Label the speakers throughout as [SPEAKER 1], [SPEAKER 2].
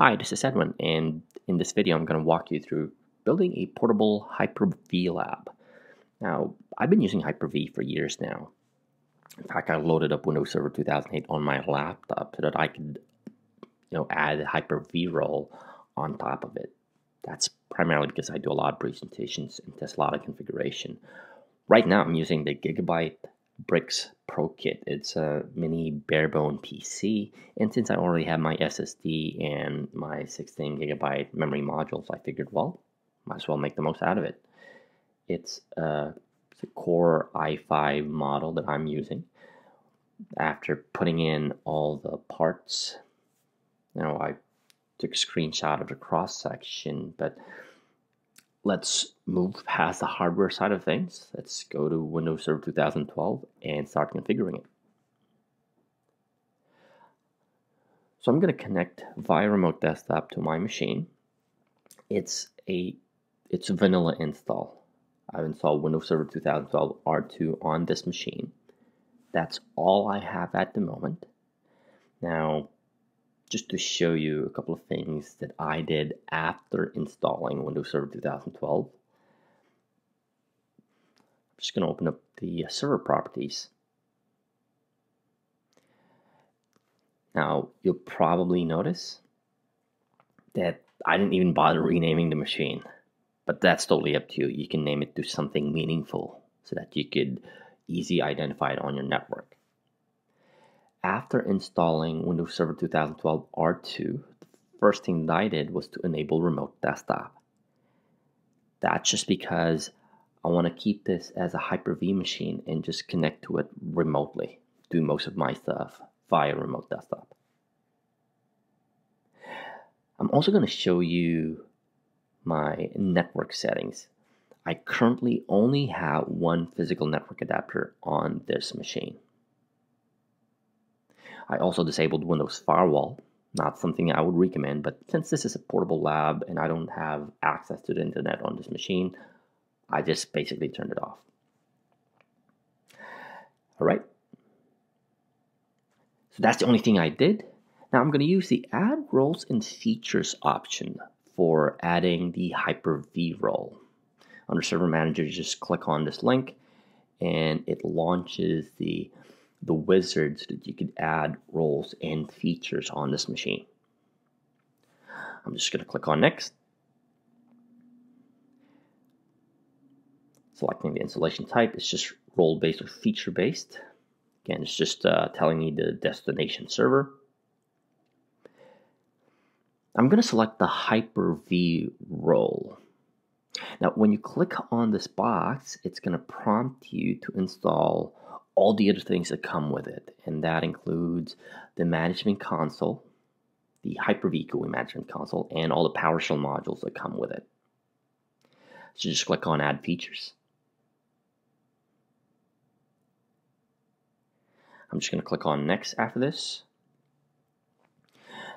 [SPEAKER 1] Hi, this is Edwin, and in this video I'm going to walk you through building a portable Hyper-V lab. Now, I've been using Hyper-V for years now. In fact, I loaded up Windows Server 2008 on my laptop so that I could you know, add Hyper-V role on top of it. That's primarily because I do a lot of presentations and test a lot of configuration. Right now I'm using the Gigabyte BRIX Pro Kit. It's a mini barebone PC, and since I already have my SSD and my 16 gigabyte memory modules, I figured, well, might as well make the most out of it. It's a, it's a Core i5 model that I'm using. After putting in all the parts, you know, I took a screenshot of the cross section, but let's move past the hardware side of things. Let's go to Windows Server 2012 and start configuring it. So I'm going to connect via remote desktop to my machine. It's a it's a vanilla install. I've installed Windows Server 2012 R2 on this machine. That's all I have at the moment. Now, just to show you a couple of things that I did after installing Windows Server 2012. I'm just going to open up the uh, server properties. Now, you'll probably notice that I didn't even bother renaming the machine, but that's totally up to you. You can name it to something meaningful so that you could easily identify it on your network after installing Windows Server 2012 R2, the first thing that I did was to enable remote desktop. That's just because I want to keep this as a Hyper-V machine and just connect to it remotely, do most of my stuff via remote desktop. I'm also going to show you my network settings. I currently only have one physical network adapter on this machine. I also disabled Windows Firewall. Not something I would recommend, but since this is a portable lab and I don't have access to the internet on this machine, I just basically turned it off. All right. So that's the only thing I did. Now I'm going to use the Add Roles and Features option for adding the Hyper-V role. Under Server Manager, just click on this link and it launches the the wizards that you could add roles and features on this machine. I'm just going to click on next. Selecting the installation type, it's just role based or feature based. Again, it's just uh, telling me the destination server. I'm going to select the Hyper-V role. Now, when you click on this box, it's going to prompt you to install all the other things that come with it, and that includes the management console, the Hyper-V GUI management console, and all the PowerShell modules that come with it. So just click on Add Features. I'm just going to click on Next after this.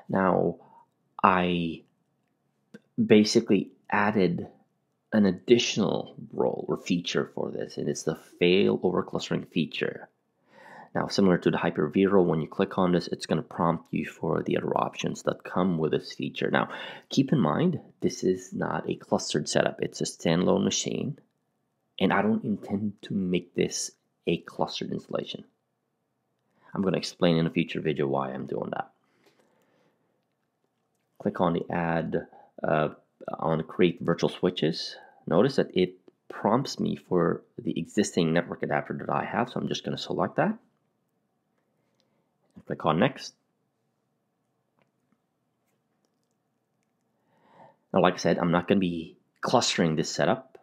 [SPEAKER 1] Now, I basically added an additional role or feature for this, and it's the fail over clustering feature. Now, similar to the Hyper-V role, when you click on this, it's going to prompt you for the other options that come with this feature. Now, keep in mind, this is not a clustered setup. It's a standalone machine, and I don't intend to make this a clustered installation. I'm going to explain in a future video why I'm doing that. Click on the Add uh, on create virtual switches, notice that it prompts me for the existing network adapter that I have. So I'm just going to select that. Click on next. Now, like I said, I'm not going to be clustering this setup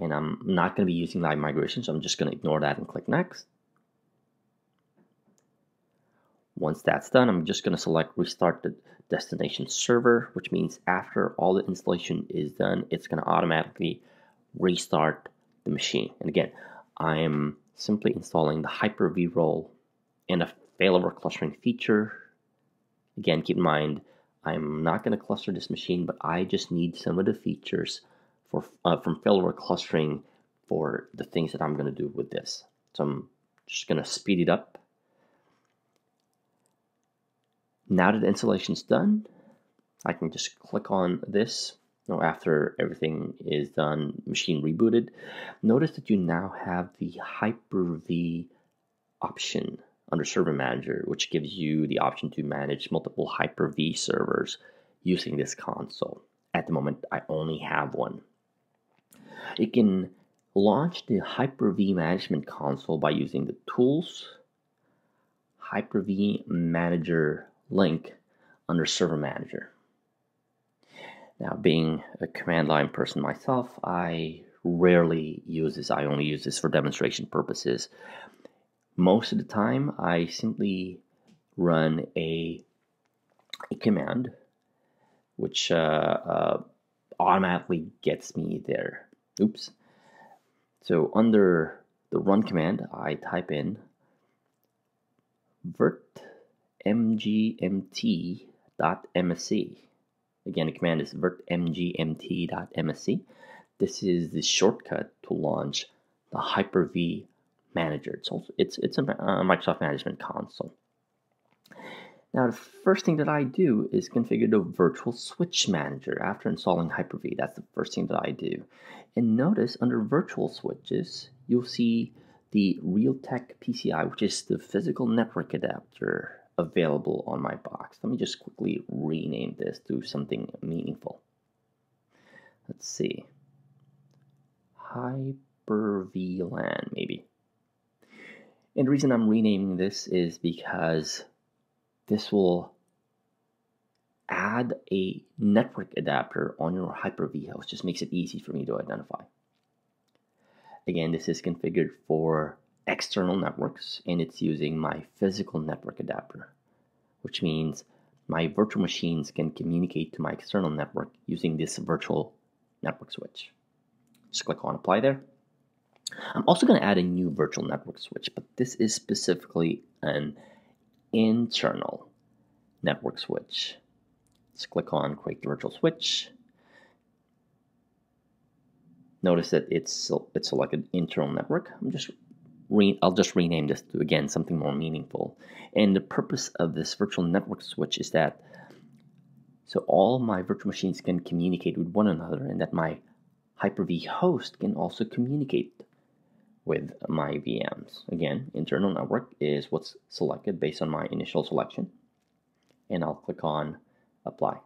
[SPEAKER 1] and I'm not going to be using live migration. So I'm just going to ignore that and click next. Once that's done, I'm just going to select restart the destination server, which means after all the installation is done, it's going to automatically restart the machine. And again, I am simply installing the Hyper-V role and a failover clustering feature. Again, keep in mind, I'm not going to cluster this machine, but I just need some of the features for uh, from failover clustering for the things that I'm going to do with this. So I'm just going to speed it up Now that the installation is done, I can just click on this know, after everything is done, machine rebooted. Notice that you now have the Hyper-V option under Server Manager, which gives you the option to manage multiple Hyper-V servers using this console. At the moment, I only have one. You can launch the Hyper-V Management Console by using the Tools, Hyper-V Manager link under Server Manager. Now, being a command line person myself, I rarely use this. I only use this for demonstration purposes. Most of the time, I simply run a, a command which uh, uh, automatically gets me there. Oops. So under the run command, I type in virt mgmt.msc. Again, the command is virtmgmt.msc. This is the shortcut to launch the Hyper-V Manager. It's also it's it's a uh, Microsoft Management Console. Now, the first thing that I do is configure the Virtual Switch Manager after installing Hyper-V. That's the first thing that I do. And notice under Virtual Switches, you'll see the Realtek PCI, which is the physical network adapter available on my box. Let me just quickly rename this to something meaningful. Let's see. Hyper-VLAN, maybe. And the reason I'm renaming this is because this will add a network adapter on your Hyper-V host. Just makes it easy for me to identify. Again, this is configured for external networks and it's using my physical network adapter, which means my virtual machines can communicate to my external network using this virtual network switch. Just click on apply there. I'm also going to add a new virtual network switch, but this is specifically an internal network switch. Let's click on create the virtual switch. Notice that it's it's selected internal network. I'm just re, I'll just rename this to again something more meaningful. And the purpose of this virtual network switch is that so all my virtual machines can communicate with one another and that my Hyper-V host can also communicate with my VMs. Again, internal network is what's selected based on my initial selection. And I'll click on apply.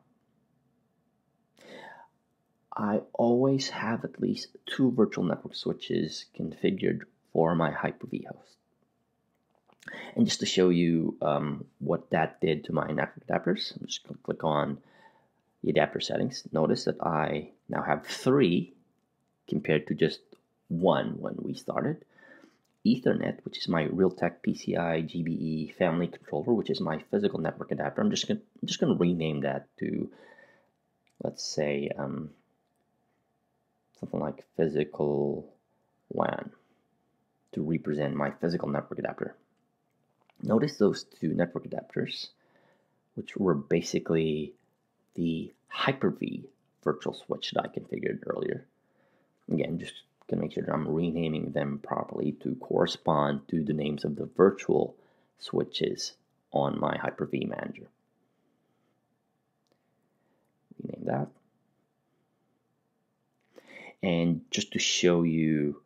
[SPEAKER 1] I always have at least two virtual network switches configured for my Hyper-V host. And just to show you um, what that did to my network adapters, I'm just going to click on the adapter settings. Notice that I now have three compared to just one when we started. Ethernet, which is my Realtek PCI GBE family controller, which is my physical network adapter. I'm just gonna I'm just gonna rename that to let's say um, something like physical WAN to represent my physical network adapter. Notice those two network adapters, which were basically the Hyper-V virtual switch that I configured earlier. Again, just to make sure that I'm renaming them properly to correspond to the names of the virtual switches on my Hyper-V manager. Rename that. And just to show you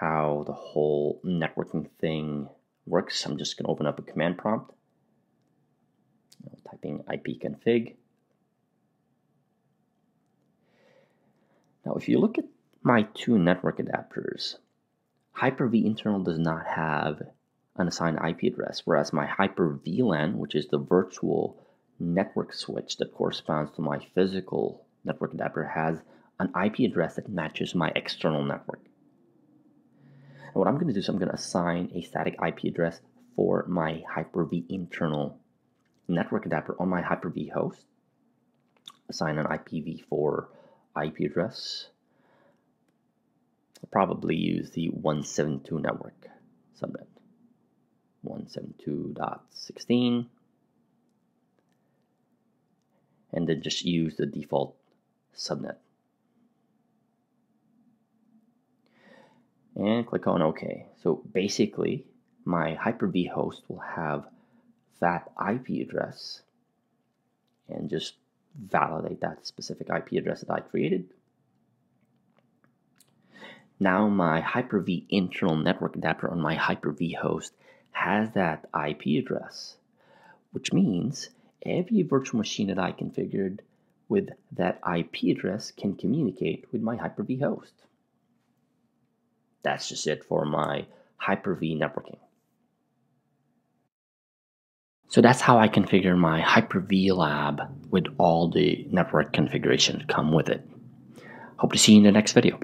[SPEAKER 1] how the whole networking thing works, I'm just going to open up a command prompt. typing ipconfig. Now, if you look at my two network adapters, Hyper-V internal does not have an assigned IP address, whereas my Hyper-VLAN, which is the virtual network switch that corresponds to my physical network adapter, has an IP address that matches my external network. And what I'm going to do is I'm going to assign a static IP address for my Hyper-V internal network adapter on my Hyper-V host. Assign an IPv4 IP address I'll probably use the 172 network subnet. 172.16 and then just use the default subnet. And click on OK. So basically, my Hyper-V host will have that IP address and just validate that specific IP address that I created. Now my Hyper-V internal network adapter on my Hyper-V host has that IP address, which means every virtual machine that I configured with that IP address can communicate with my Hyper-V host. That's just it for my Hyper-V networking. So that's how I configure my Hyper-V lab with all the network configuration come with it. Hope to see you in the next video.